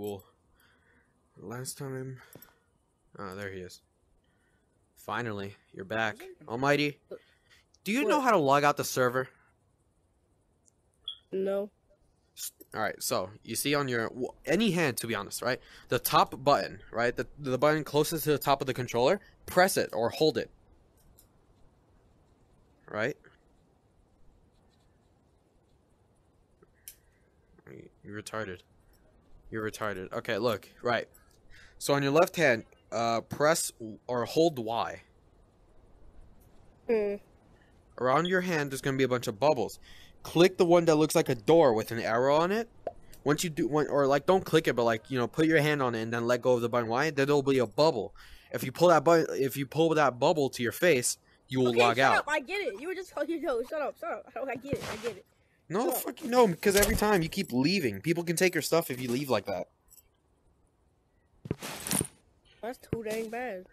cool. Last time. Oh, there he is. Finally, you're back. Almighty. Do you know how to log out the server? No. Alright, so you see on your any hand, to be honest, right? The top button, right? The, the button closest to the top of the controller, press it or hold it. Right? You- You're retarded. You're retarded. Okay, look, right. So on your left hand, uh, press or hold Y. Hmm. Around your hand, there's gonna be a bunch of bubbles. Click the one that looks like a door with an arrow on it. Once you do one, or like don't click it, but like you know, put your hand on it and then let go of the button. Why? Then there'll be a bubble. If you pull that button, if you pull that bubble to your face, you will okay, log shut out. Up. I get it. You were just you know, shut up, shut up. I get it. I get it. No, up. fucking no, because every time you keep leaving, people can take your stuff if you leave like that. That's too dang bad.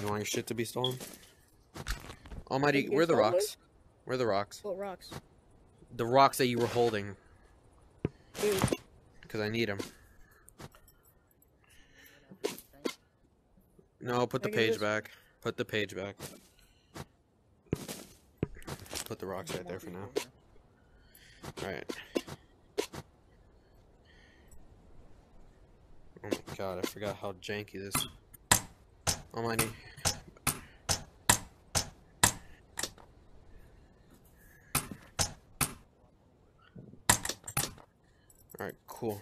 You want your shit to be stolen? Almighty, where are the rocks? Where are the rocks? What rocks? The rocks that you were holding, because I need them. No, put the page back. Put the page back. Put the rocks right there for now. Alright. Oh my god, I forgot how janky this. Almighty. Alright, cool.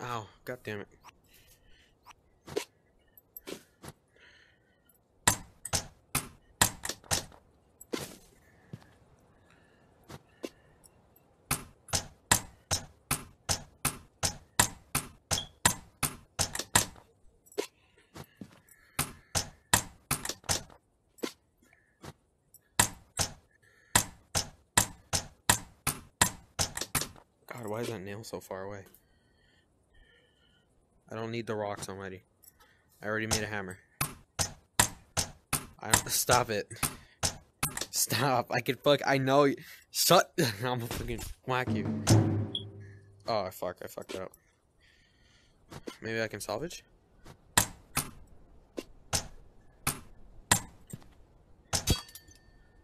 Ow, god damn it. Why is that nail so far away? I don't need the rocks already. I already made a hammer. I don't stop it. Stop. I can fuck I know shut I'm gonna fucking whack you. Oh fuck, I fucked up. Maybe I can salvage?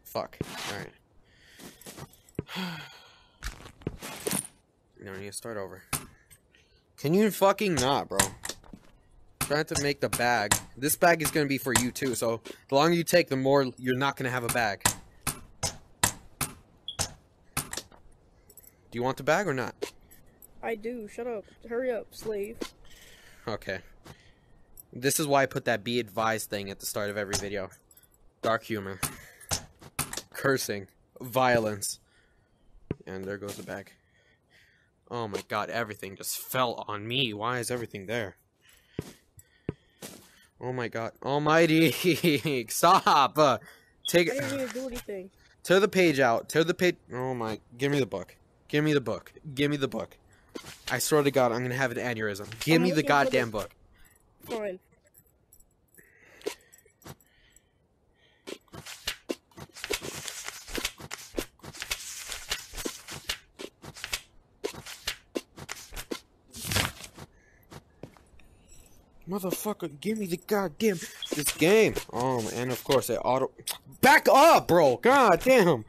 Fuck. Alright. No, I need to start over. Can you fucking not, bro? Trying to make the bag. This bag is gonna be for you too, so the longer you take, the more you're not gonna have a bag. Do you want the bag or not? I do. Shut up. Hurry up, slave. Okay. This is why I put that be advised thing at the start of every video. Dark humor. Cursing. Violence. And there goes the bag. Oh my god, everything just fell on me. Why is everything there? Oh my god. Almighty. Stop! Uh, take it. didn't even do anything. Tear the page out. Tear the page. Oh my. Give me the book. Give me the book. Give me the book. I swear to God, I'm gonna have an aneurysm. Give I'm me the goddamn book. Fine. Motherfucker, give me the goddamn this game. Oh, and of course it auto. Back up, bro. God damn.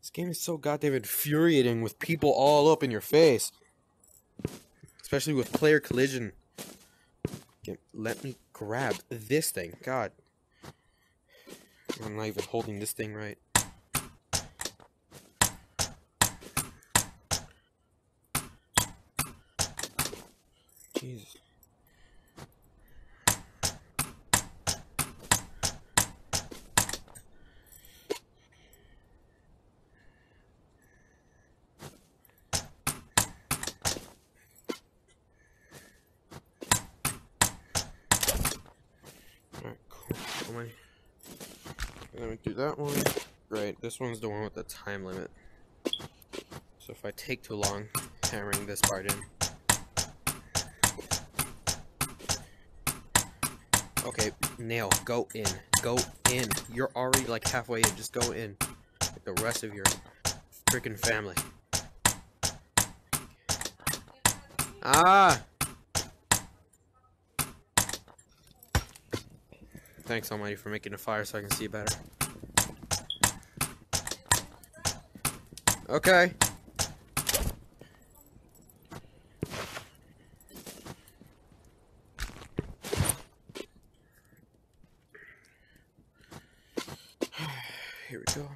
This game is so goddamn infuriating with people all up in your face, especially with player collision. Let me grab this thing. God, I'm not even holding this thing right. Jesus. Alright, cool. Let me do that one. Right, this one's the one with the time limit. So if I take too long hammering this part in. Okay, nail, go in. Go in. You're already like halfway in. Just go in. Like the rest of your freaking family. Ah! Thanks, Almighty, for making a fire so I can see better. Okay. Here we go.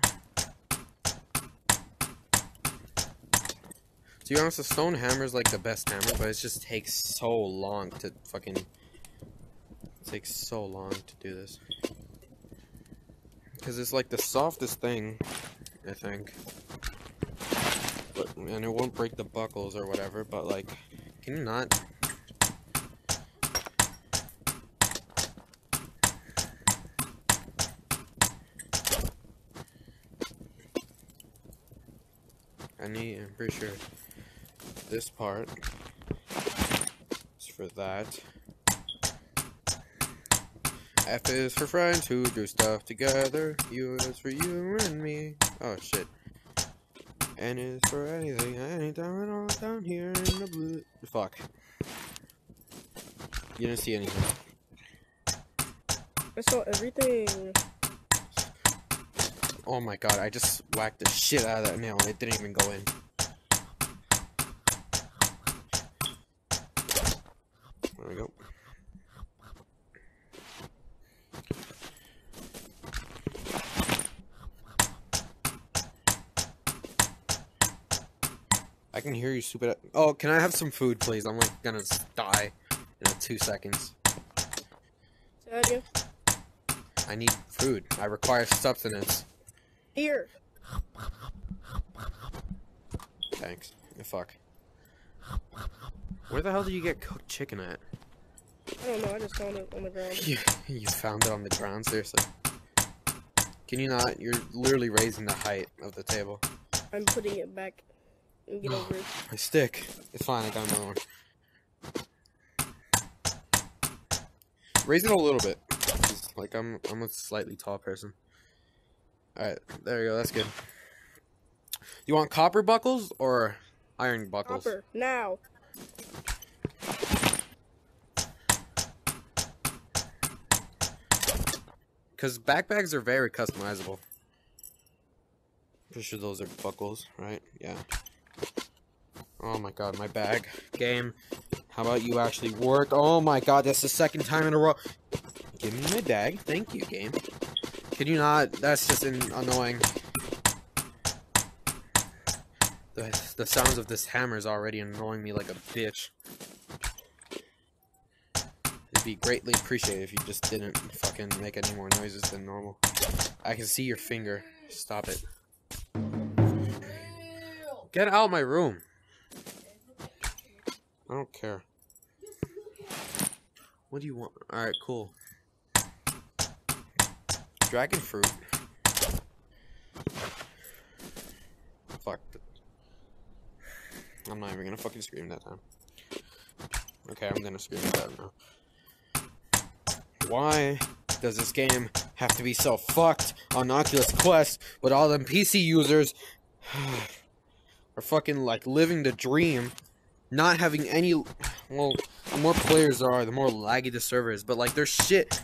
To be honest, the stone hammer is like the best hammer, but it just takes so long to fucking. It takes so long to do this. Because it's like the softest thing, I think. But, and it won't break the buckles or whatever, but like, can you not? I need, I'm pretty sure this part is for that. F is for friends who do stuff together. U is for you and me. Oh shit. N is for anything, anytime and all down here in the blue. Fuck. You didn't see anything. I saw everything. Oh my god, I just whacked the shit out of that nail and it didn't even go in. There we go. I can hear you stupid. Oh, can I have some food, please? I'm like gonna die in two seconds. Again. I need food. I require sustenance. Here. Thanks. Fuck. Where the hell do you get cooked chicken at? I don't know. I just found it on the ground. You, you found it on the ground, seriously. Can you not? You're literally raising the height of the table. I'm putting it back. And get over it. My stick. It's fine, I got another one. Raise it a little bit. Like I'm I'm a slightly tall person. Alright, there you go, that's good. You want copper buckles or iron buckles? Copper, Now. Because backpacks are very customizable. Pretty sure those are buckles, right? Yeah. Oh my god, my bag. Game. How about you actually work? Oh my god, that's the second time in a row. Give me my bag. Thank you, game. Can you not? That's just an annoying. The, the sounds of this hammer is already annoying me like a bitch. It'd be greatly appreciated if you just didn't fucking make any more noises than normal. I can see your finger. Stop it. Get out of my room. I don't care. What do you want? Alright, cool. Dragon fruit. Fuck. I'm not even gonna fucking scream that time. Okay, I'm gonna scream that now. Why does this game have to be so fucked on Oculus Quest, with all them PC users are fucking like living the dream, not having any. Well, the more players there are, the more laggy the server is. But like, their shit,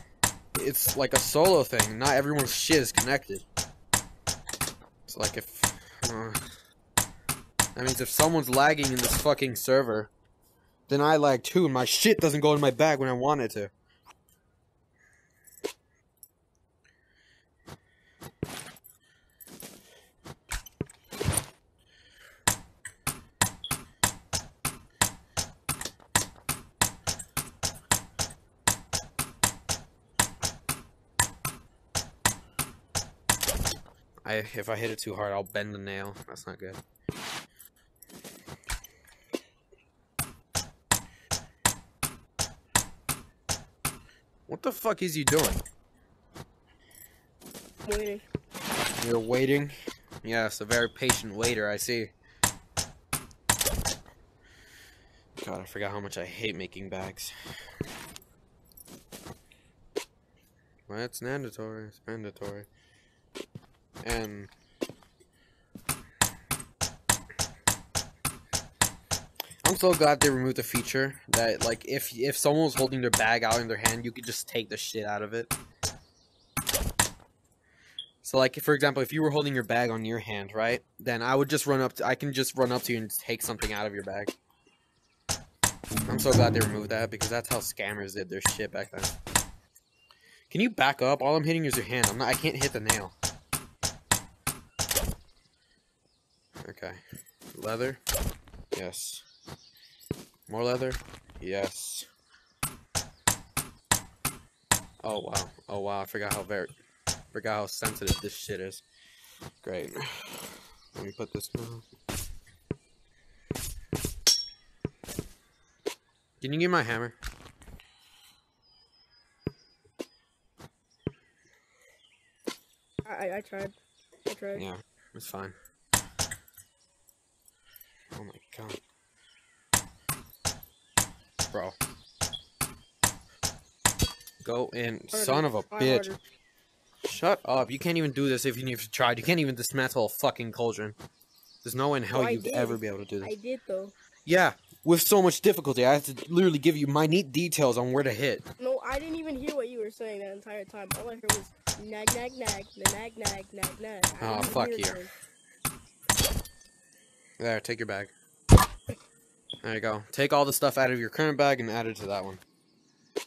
it's like a solo thing. Not everyone's shit is connected. It's like if. Uh, that means if someone's lagging in this fucking server, then I lag too, and my shit doesn't go in my bag when I want it to. I if I hit it too hard, I'll bend the nail. That's not good. What the fuck is you doing? Waiting. You're waiting? Yes, a very patient waiter, I see. God, I forgot how much I hate making bags. Well, it's mandatory. It's mandatory. And I'm so glad they removed the feature that like if if someone was holding their bag out in their hand, you could just take the shit out of it. So like for example, if you were holding your bag on your hand, right? Then I would just run up to I can just run up to you and take something out of your bag. I'm so glad they removed that because that's how scammers did their shit back then. Can you back up? All I'm hitting is your hand. I'm not I can't hit the nail. Okay. Leather? Yes. More leather? Yes. Oh wow. Oh wow, I forgot how very forgot how sensitive this shit is. Great. Let me put this down. Can you give my hammer? I, I, I tried. I tried. Yeah, it's fine. Oh my god. Bro. Go in, Harder. son of a bitch. harder. Shut up. You can't even do this if you've tried. You can't even dismantle a fucking cauldron. There's no way in hell Oh, you'd ever be able to do this. I did though. Yeah, with so much difficulty. I have to literally give you minute details on where to hit. No, I didn't even hear what you were saying that entire time. All I heard was nag, nag, nag, nag, nag, nag, nag. Oh, fuck you. anything. There, take your bag. There you go. Take all the stuff out of your current bag and add it to that one. Oh,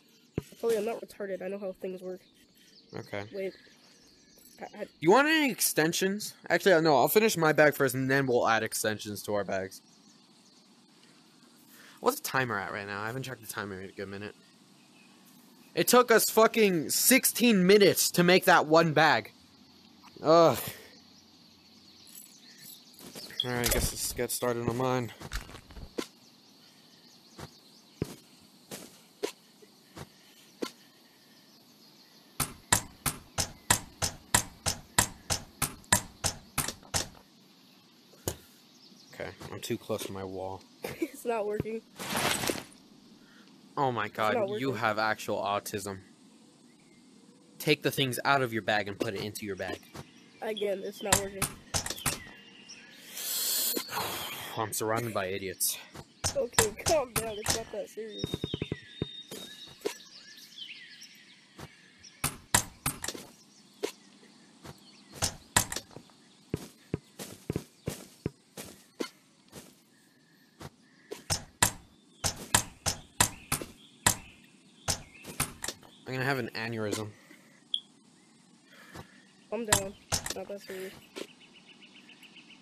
totally, I'm not retarded. I know how things work. Okay. Wait. I, I, You want any extensions? Actually, uh, no. I'll finish my bag first, and then we'll add extensions to our bags. What's the timer at right now? I haven't checked the timer in a good minute. It took us fucking 16 minutes to make that one bag. Ugh. Alright, I guess let's get started on mine. Okay, I'm too close to my wall. it's not working. Oh my god, you have actual autism. Take the things out of your bag and put it into your bag. Again, it's not working. I'm surrounded by idiots. Okay, calm down. It's not that serious. I'm gonna have an aneurysm. Calm down. It's not that serious.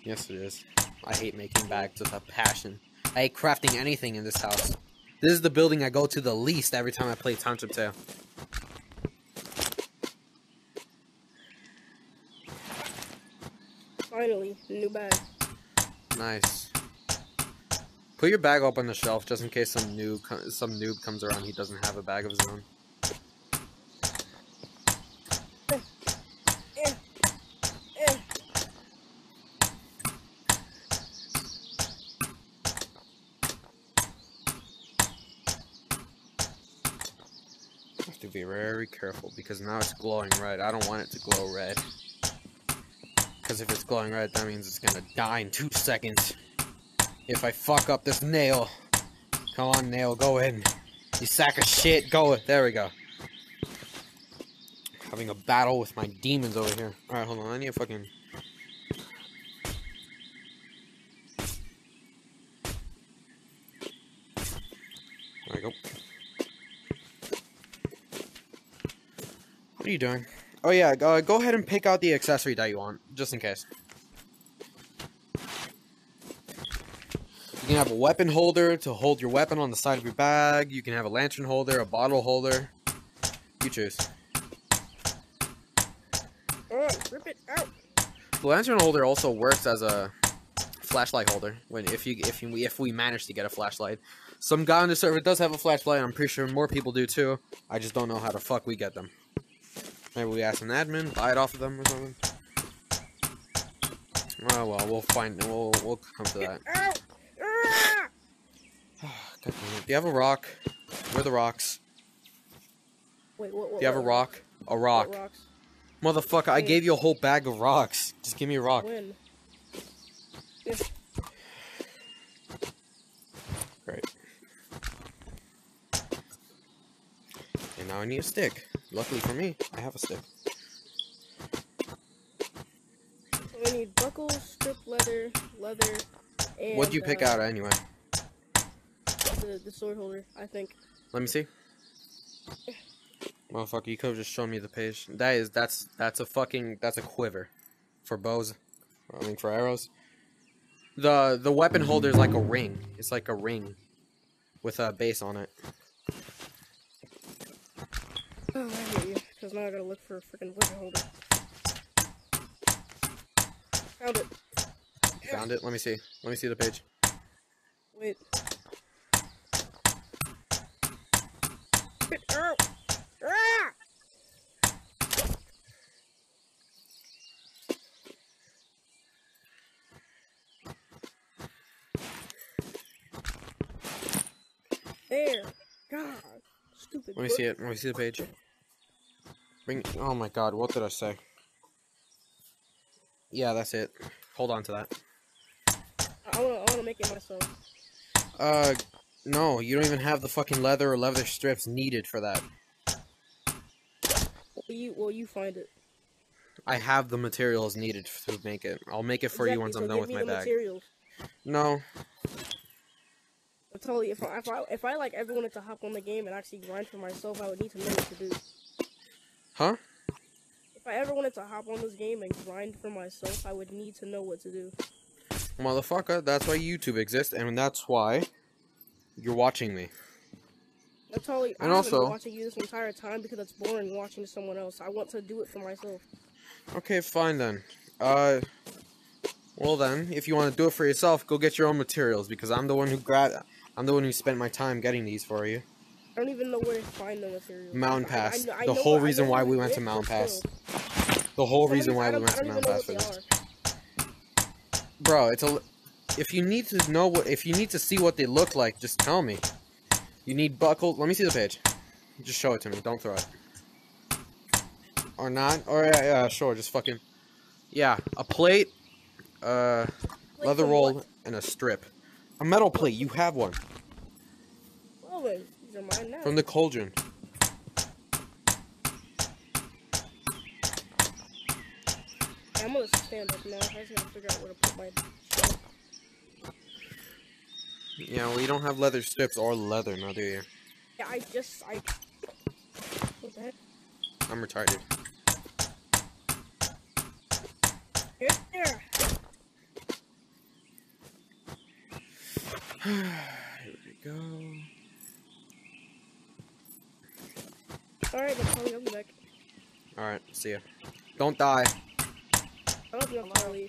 Yes, it is. I hate making bags with a passion. I hate crafting anything in this house. This is the building I go to the least every time I play Township Tale. Finally, new bag. Nice. Put your bag up on the shelf just in case some new some noob comes around. He doesn't have a bag of his own. Eh, eh. I have to be very careful because now it's glowing red. I don't want it to glow red. Because if it's glowing red, that means it's gonna die in two seconds. If I fuck up this nail. Come on, nail, go in. You sack of shit, go. There we go. Having a battle with my demons over here. Alright, hold on. I need a fucking. There we go. What are you doing? Oh yeah, go, go ahead and pick out the accessory that you want, just in case. You can have a weapon holder to hold your weapon on the side of your bag. You can have a lantern holder, a bottle holder. You choose. Oh, rip it out. The lantern holder also works as a flashlight holder when if you if you, if we manage to get a flashlight. Some guy on the server does have a flashlight. I'm pretty sure more people do too. I just don't know how the fuck we get them. Maybe we ask an admin, buy it off of them or something. Oh well, we'll find. We'll we'll come to that. God damn it. Do you have a rock? Where are the rocks? Wait, what? what Do you have a rock? A rock. Motherfucker, I gave you a whole bag of rocks. Just give me a rock. When? Great. And now I need a stick. Luckily for me, I have a stick. We need buckle, strip leather, leather, and What'd you pick uh, out anyway? The, the sword holder, I think. Let me see. Motherfucker, you could have just shown me the page. That is, that's, that's a fucking, that's a quiver. For bows. I mean, for arrows. The, the weapon holder is like a ring. It's like a ring. With a base on it. Oh, I hear you. Because now I gotta look for a freaking weapon holder. Found it. Found it? Let me see. Let me see the page. Wait. Wait! Ah! There. God. Stupid. Let me book. see it. Let me see the page. Bring. Oh my god, what did I say? Yeah, that's it. Hold on to that. I wanna, I wanna make it myself. Uh, no, you don't even have the fucking leather or leather strips needed for that. Well, you, well, you find it. I have the materials needed to make it. I'll make it for you once so I'm done with my bag. Materials. No, I'm you, if I, if I if I like ever wanted to hop on the game and actually grind for myself, I would need to know what to do. Huh? If I ever wanted to hop on this game and grind for myself, I would need to know what to do. Motherfucker, that's why YouTube exists, and that's why you're watching me. I'm you, And I also- been watching you this entire time because it's boring watching someone else. I want to do it for myself. Okay, fine then. Uh, well then, if you want to do it for yourself, go get your own materials because I'm the one who grad. I'm the one who spent my time getting these for you. I don't even know where to find the materials. Mountain I- I- I Pass. I The whole reason why we went to Mountain Pass. The whole reason why we went to Mountain Pass for this. what they are. Bro, it's a. If you need to know what, if you need to see what they look like, just tell me. You need buckle. Let me see the page. Just show it to me. Don't throw it. Or not? Or yeah, yeah, sure. Just fucking. Yeah, a plate, uh, leather roll, and a strip. A metal plate. You have one Well then, mine from the cauldron. I'm gonna stand up now. I just gotta figure out where to put my. Yeah, well, you don't have leather strips or leather, now do you? Yeah, I just I. What the heck? I'm retarded. Here, there. Here we go. All right, then I'll be back. All right, see ya. Don't die. I don't know Charlie.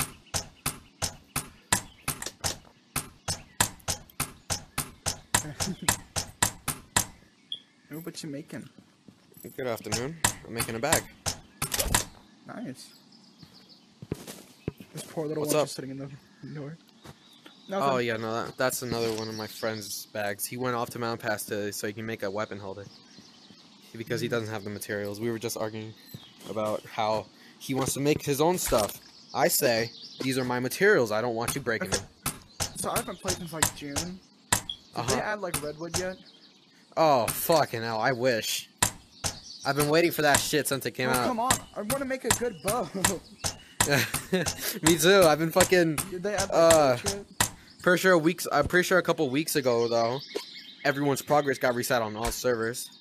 Oh, what you making? Good afternoon. I'm making a bag. Nice. This poor little What's one up? just sitting in the door. Oh yeah, no, that, that's another one of my friend's bags. He went off to Mount Pass to so he can make a weapon holder because he doesn't have the materials. We were just arguing about how he wants to make his own stuff. I say these are my materials. I don't want you breaking them. So I haven't played since like June. Did Uh they add like redwood yet? Oh fucking hell! I wish. I've been waiting for that shit since it came oh, out. come on! I want to make a good bow. Me too. I've been fucking Did they add Uh, pretty sure weeks. I'm pretty sure a couple weeks ago though, everyone's progress got reset on all servers.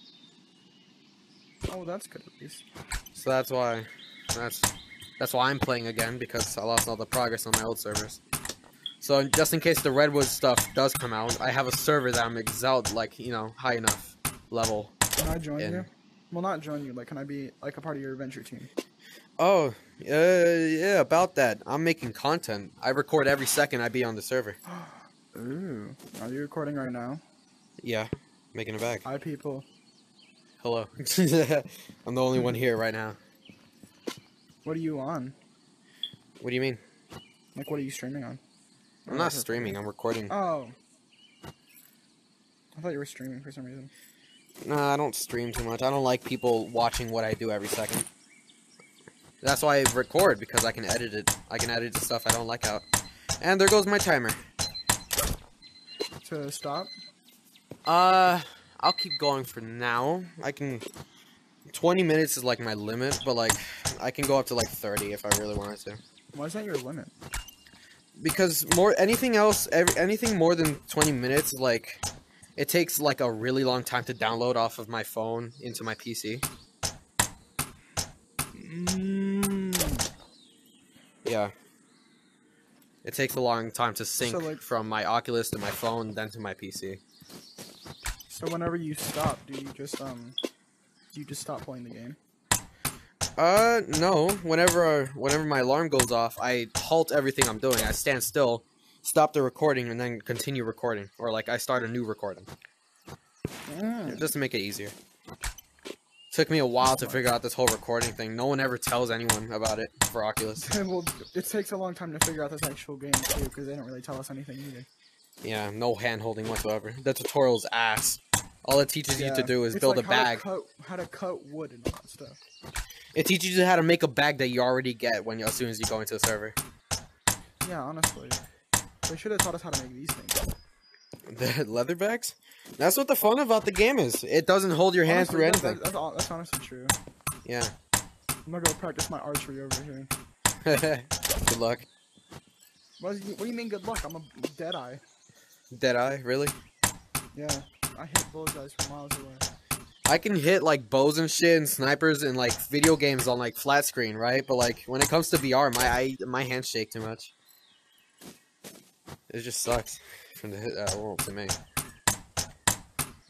Oh, that's good at least. So that's why that's that's why I'm playing again because I lost all the progress on my old servers. So just in case the redwood stuff does come out, I have a server that I'm excelled like you know high enough level. Can I join in. you? Well, not join you. Like, can I be like a part of your adventure team? Oh, uh, yeah, about that. I'm making content. I record every second I be on the server. Ooh, are you recording right now? Yeah, making a bag. Hi, people. Hello. I'm the only one here right now. What are you on? What do you mean? Like, what are you streaming on? I'm not streaming. I'm recording. Oh. I thought you were streaming for some reason. No, I don't stream too much. I don't like people watching what I do every second. That's why I record because I can edit it. I can edit the stuff I don't like out. And there goes my timer. to stop? Uh, I'll keep going for now. I can. 20 minutes is like my limit, but like I can go up to like 30 if I really wanted to. Why is that your limit? Because more anything else, every, anything more than 20 minutes, like it takes like a really long time to download off of my phone into my PC. Mm. Yeah. It takes a long time to sync So, like- from my Oculus to my phone, then to my PC. So whenever you stop, do you just um, do you just stop playing the game? Uh, no. Whenever whenever my alarm goes off, I halt everything I'm doing. I stand still, stop the recording, and then continue recording, or like I start a new recording, Mm. just to make it easier. Took me a while to figure out this whole recording thing. No one ever tells anyone about it for Oculus. well, it takes a long time to figure out this actual game too, because they don't really tell us anything either. Yeah, no hand holding whatsoever. The tutorial's ass. All it teaches you to do is It's build like a how to bag. cut- how to cut wood and all that stuff. It teaches you how to make a bag that you already get when you, as soon as you go into the server. Yeah, honestly, they should have taught us how to make these things. The leather bags? That's what the fun about the game is. It doesn't hold your hands Honestly, through anything. That's, that's, that's honestly true. Yeah. I'm gonna go practice my archery over here. Good luck. What do you, what do you mean good luck? I'm a dead eye. Deadeye, really? Yeah, I hit bullseyes from miles away. I can hit like bows and shit and snipers and like video games on like flat screen, right? But like when it comes to VR, my I, my hands shake too much. It just sucks from the hit. Uh, well, to me.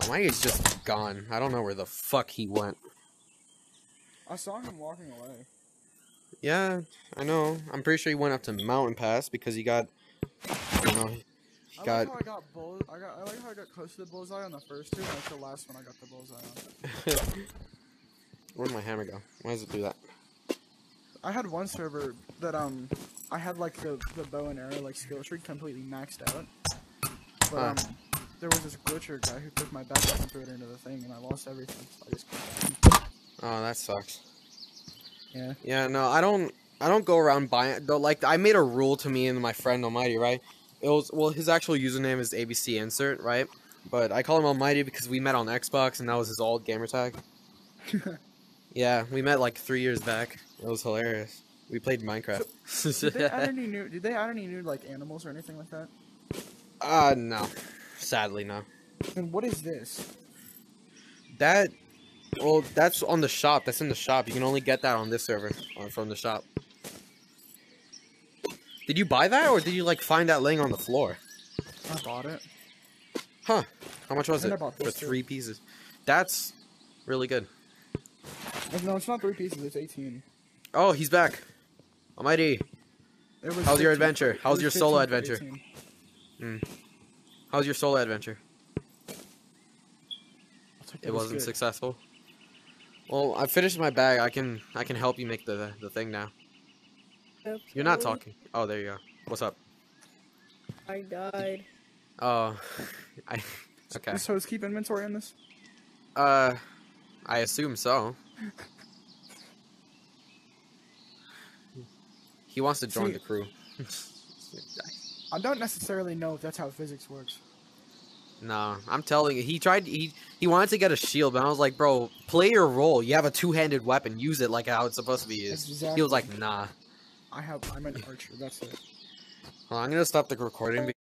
My is just gone. I don't know where the fuck he went. I saw him walking away. Yeah, I know. I'm pretty sure he went up to Mountain Pass because he got. You know, I got. like how I got bull. I got. I like how I got close to the bullseye on the first two, and like the last one I got the bullseye on. Where'd my hammer go? Why does it do that? I had one server that um, I had like the the bow and arrow like skill tree completely maxed out, but Huh. um, there was this glitcher guy who took my backpack and threw it into the thing, and I lost everything. So I just. Oh, that sucks. Yeah. Yeah, no, I don't. I don't go around buying. Though, like, I made a rule to me and my friend Almighty, right? It was well, his actual username is ABC Insert, right? But I call him Almighty because we met on Xbox and that was his old gamer tag. Yeah, we met like three years back. It was hilarious. We played Minecraft. Did they add any new? Did they add any new like animals or anything like that? uh no, sadly no. And what is this? That, well, that's on the shop. That's in the shop. You can only get that on this server or from the shop. Did you buy that or did you like find that laying on the floor? I bought it. Huh? How much was And it for this too. three pieces? That's really good. No, it's not three pieces. It's eighteen. Oh, he's back. Almighty, How's your adventure? Hmm. How's your solo adventure? 18. how's your solo adventure? It was wasn't good. successful. Well, I finished my bag. I can I can help you make the the thing now. You're not talking. Oh, there you go. What's up? I died. Oh, I okay. So let's keep inventory on this. Uh, I assume so. He wants to join See- the crew. I don't necessarily know if that's how physics works. No, I'm telling you, he tried. He he wanted to get a shield, but I was like, bro, play your role. You have a two-handed weapon. Use it like how it's supposed to be used. Exactly. He was like, nah. I have. I'm an archer. That's it. Well, I'm gonna stop the recording.